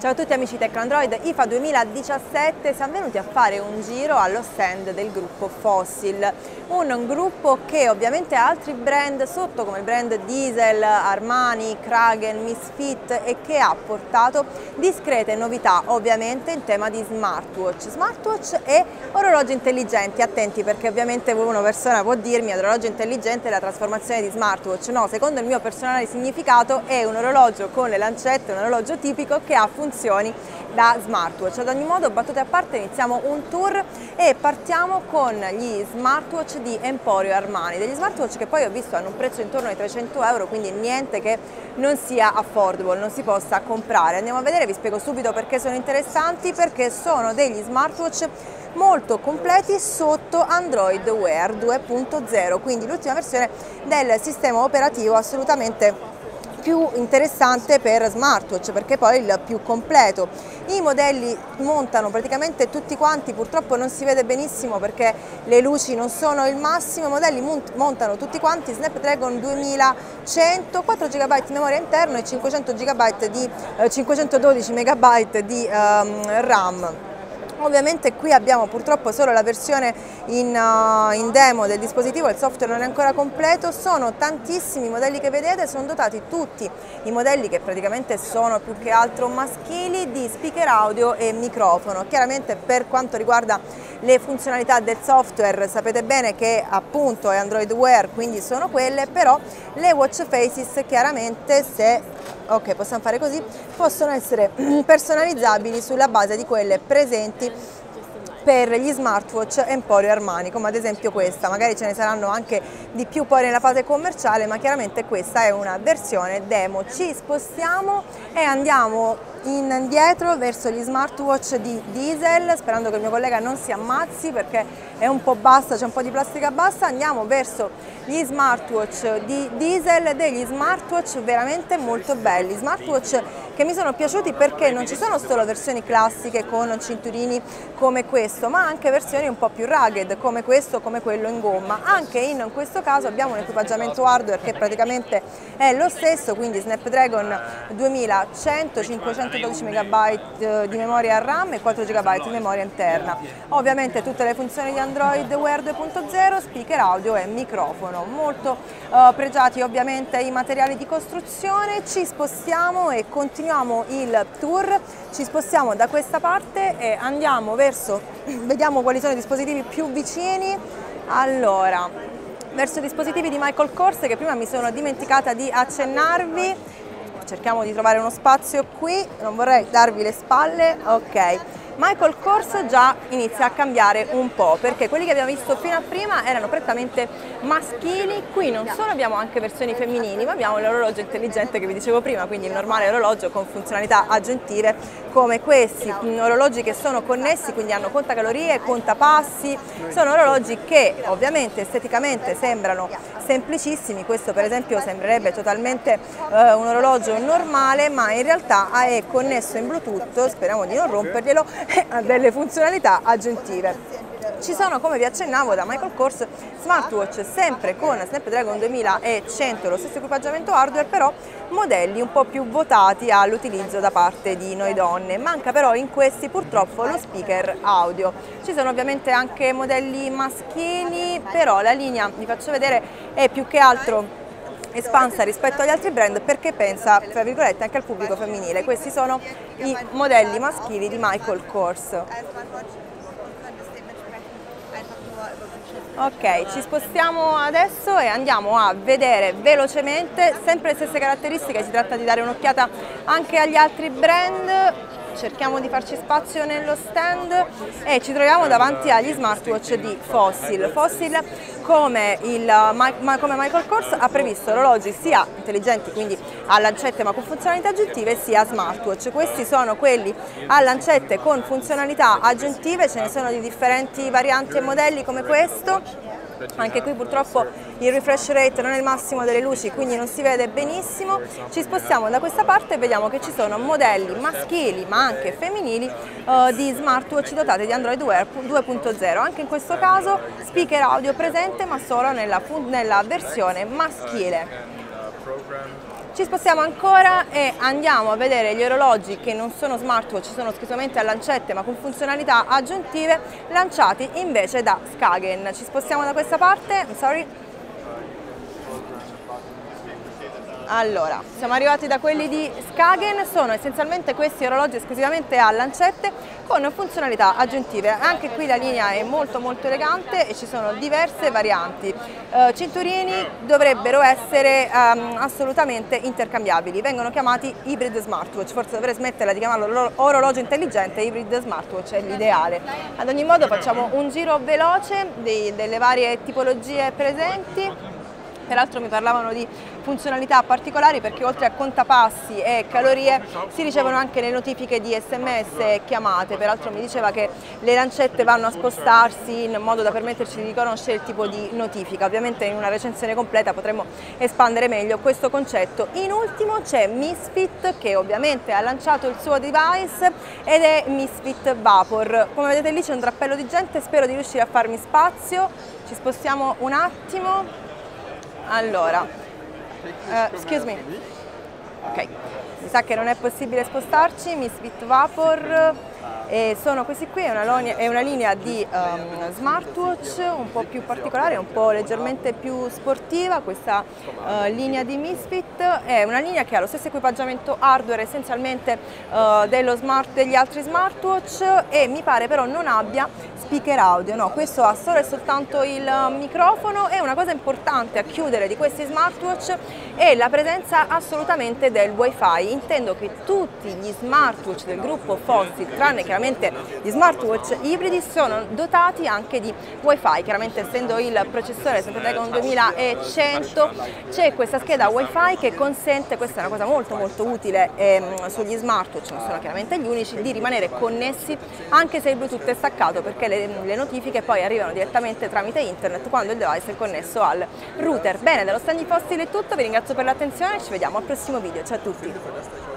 Ciao a tutti amici Tech Android, IFA 2017 siamo venuti a fare un giro allo stand del gruppo Fossil, un gruppo che ovviamente ha altri brand sotto come il brand Diesel, Armani, Kragen, Misfit e che ha portato discrete novità ovviamente in tema di smartwatch, smartwatch e orologi intelligenti, attenti perché ovviamente una persona può dirmi orologio intelligente è la trasformazione di smartwatch, no, secondo il mio personale significato è un orologio con le lancette, un orologio tipico che ha funzioni funzioni da smartwatch. Ad ogni modo, battute a parte, iniziamo un tour e partiamo con gli smartwatch di Emporio Armani, degli smartwatch che poi ho visto hanno un prezzo intorno ai 300 euro, quindi niente che non sia affordable, non si possa comprare. Andiamo a vedere, vi spiego subito perché sono interessanti, perché sono degli smartwatch molto completi sotto Android Wear 2.0, quindi l'ultima versione del sistema operativo assolutamente più interessante per smartwatch perché poi è il più completo. I modelli montano praticamente tutti quanti, purtroppo non si vede benissimo perché le luci non sono il massimo, i modelli montano tutti quanti Snapdragon 2100, 4 GB di memoria interna e 500 GB di, eh, 512 MB di um, RAM. Ovviamente qui abbiamo purtroppo solo la versione in, uh, in, demo del dispositivo, il software non è ancora completo, sono tantissimi i modelli che vedete, sono dotati tutti i modelli che praticamente sono più che altro maschili di speaker audio e microfono. Chiaramente per quanto riguarda le funzionalità del software sapete bene che appunto è Android Wear, quindi sono quelle, però le watch faces chiaramente se ok possiamo fare così, possono essere personalizzabili sulla base di quelle presenti per gli smartwatch Emporio Armani, come ad esempio questa, magari ce ne saranno anche di più poi nella fase commerciale, ma chiaramente questa è una versione demo. Ci spostiamo e andiamo indietro verso gli smartwatch di diesel, sperando che il mio collega non si ammazzi perché è un po' bassa, c'è un po' di plastica bassa, andiamo verso gli smartwatch di diesel, degli smartwatch veramente molto belli, smartwatch che mi sono piaciuti perché non ci sono solo versioni classiche con cinturini come questo, ma anche versioni un po' più rugged come questo, come quello in gomma. Anche in questo caso abbiamo un equipaggiamento hardware che praticamente è lo stesso, quindi Snapdragon 2100, 512 MB di memoria RAM e 4 GB di memoria interna. Ovviamente tutte le funzioni di Android Wear 2.0, speaker audio e microfono. Molto uh, pregiati ovviamente i materiali di costruzione, ci spostiamo e continuiamo il tour, ci spostiamo da questa parte e andiamo verso, vediamo quali sono i dispositivi più vicini. Allora, verso i dispositivi di Michael Kors che prima mi sono dimenticata di accennarvi, cerchiamo di trovare uno spazio qui, non vorrei darvi le spalle, ok. Michael Kors già inizia a cambiare un po' perché quelli che abbiamo visto fino a prima erano prettamente maschili, qui non solo abbiamo anche versioni femminili ma abbiamo l'orologio intelligente che vi dicevo prima, quindi il normale orologio con funzionalità aggiuntive come questi, orologi che sono connessi, quindi hanno contacalorie, contapassi, sono orologi che ovviamente esteticamente sembrano semplicissimi, questo per esempio sembrerebbe totalmente eh, un orologio normale ma in realtà è connesso in Bluetooth, speriamo di non romperglielo, ha delle funzionalità aggiuntive. Ci sono, come vi accennavo, da Michael Kors smartwatch sempre con Snapdragon 2100, lo stesso equipaggiamento hardware, però modelli un po' più votati all'utilizzo da parte di noi donne. Manca però in questi purtroppo lo speaker audio. Ci sono ovviamente anche modelli maschili, però la linea, vi faccio vedere, è più che altro espansa rispetto agli altri brand perché pensa, tra virgolette, anche al pubblico femminile. Questi sono i modelli maschili di Michael Kors. Ok, ci spostiamo adesso e andiamo a vedere velocemente sempre le stesse caratteristiche, si tratta di dare un'occhiata anche agli altri brand cerchiamo di farci spazio nello stand e ci troviamo davanti agli smartwatch di Fossil. Fossil come, il, come Michael Kors ha previsto orologi sia intelligenti, quindi a lancette ma con funzionalità aggiuntive, sia smartwatch. Questi sono quelli a lancette con funzionalità aggiuntive, ce ne sono di differenti varianti e modelli come questo anche qui purtroppo il refresh rate non è il massimo delle luci quindi non si vede benissimo. Ci spostiamo da questa parte e vediamo che ci sono modelli maschili ma anche femminili eh, di smartwatch dotati di Android Wear 2.0 anche in questo caso speaker audio presente ma solo nella, nella versione maschile Ci spostiamo ancora e andiamo a vedere gli orologi che non sono smartwatch, sono esclusivamente a lancette ma con funzionalità aggiuntive lanciati invece da Skagen. Ci spostiamo da questa parte, sorry. Allora, siamo arrivati da quelli di Skagen, sono essenzialmente questi orologi esclusivamente a lancette con funzionalità aggiuntive. Anche qui la linea è molto molto elegante e ci sono diverse varianti. Uh, cinturini dovrebbero essere um, assolutamente intercambiabili, vengono chiamati hybrid smartwatch, forse dovrei smetterla di chiamarlo orologio intelligente, hybrid smartwatch è l'ideale. Ad ogni modo facciamo un giro veloce dei, delle varie tipologie presenti. Peraltro mi parlavano di funzionalità particolari perché oltre a contapassi e calorie si ricevono anche le notifiche di sms e chiamate, peraltro mi diceva che le lancette vanno a spostarsi in modo da permetterci di riconoscere il tipo di notifica, ovviamente in una recensione completa potremo espandere meglio questo concetto. In ultimo c'è Misfit che ovviamente ha lanciato il suo device ed è Misfit Vapor, come vedete lì c'è un drappello di gente, spero di riuscire a farmi spazio, ci spostiamo un attimo. Allora, Uh, excuse me. Ok, mi sa che non è possibile spostarci, Misfit Vapor e sono questi qui, è una, è una linea di um, smartwatch un po' più particolare, un po' leggermente più sportiva, questa uh, linea di Misfit è una linea che ha lo stesso equipaggiamento hardware essenzialmente uh, smart, degli altri smartwatch e mi pare però non abbia speaker audio, no, questo ha solo e soltanto il microfono e una cosa importante a chiudere di questi smartwatch è la presenza assolutamente del wifi, intendo che tutti gli smartwatch del gruppo Fossil, tranne chiaramente gli smartwatch ibridi, sono dotati anche di wifi, chiaramente essendo il processore Snapdragon 2100 c'è questa scheda wifi che consente, questa è una cosa molto molto utile ehm, sugli smartwatch, non sono chiaramente gli unici, di rimanere connessi anche se il bluetooth è staccato perché le le, notifiche poi arrivano direttamente tramite internet quando il device è connesso al router. Bene, dallo stand di Fossil è tutto, vi ringrazio per l'attenzione e ci vediamo al prossimo video. Ciao a tutti!